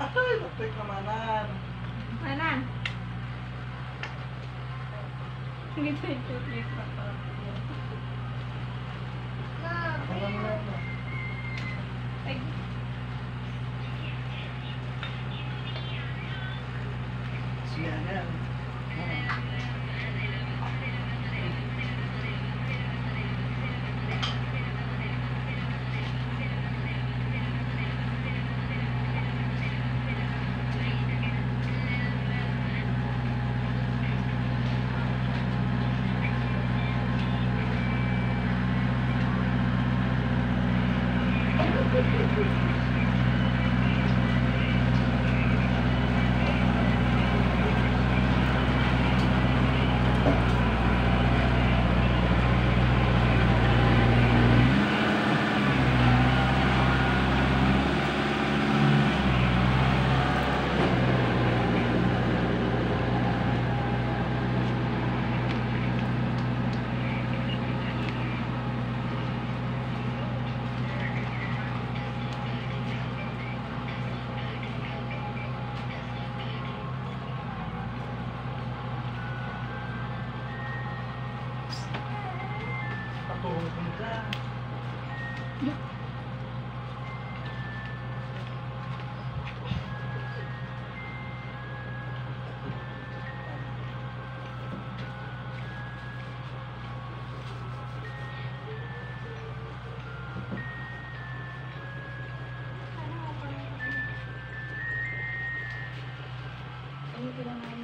electric kamanan. Mana? Hindi pa ito. Alam mo na. Ay, Siya na. Thank you. Patulog ka. Ano ko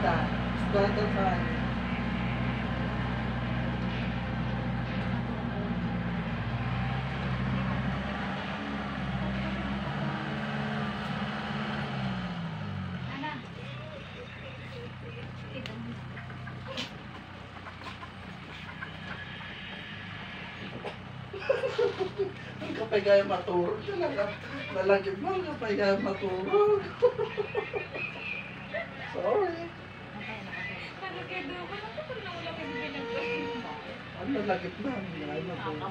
kasi. Kata. Kata tayo. Ana. Ang kapay kaya matulog. Talaga. Lalagyan mo ang kapay kaya matulog. Sorry. Ano? Ano ko na? Ang lalagyan na.